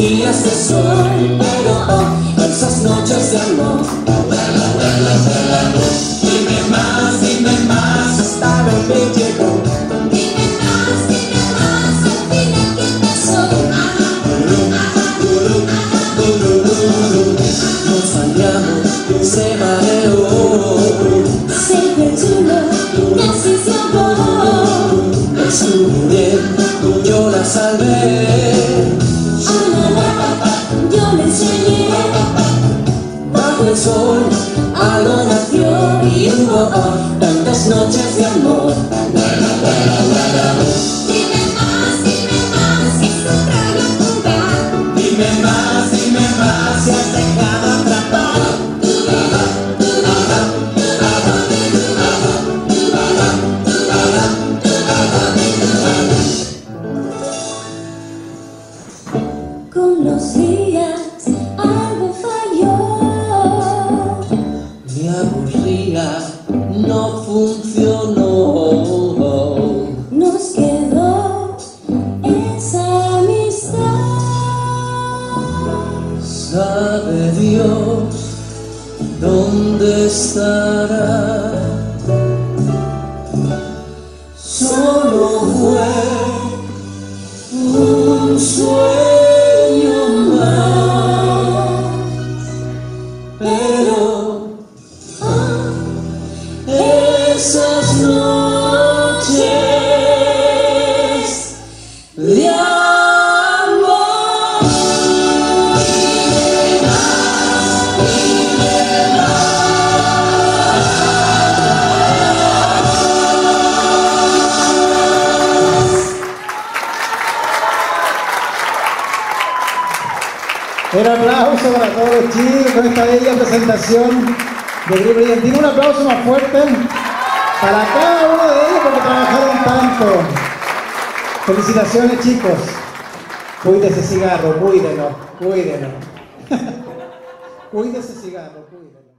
días de sol, pero oh, esas noches de amor. Y hubo oh, tantas noches de amor. Dime funcionó. Nos quedó esa amistad. Sabe Dios dónde estará. Solo fue un sueño más, pero esas noches de amor. Un aplauso para todos los chicos con esta bella presentación de Grupo Brillantina. Un aplauso más fuerte para cada uno de ellos porque trabajaron tanto. Felicitaciones chicos. Cuídese cigarro, cuídenlo, cuídenlo. Cuídese cigarro, cuídenlo.